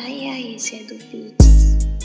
Ai, ai, esse é do Beats.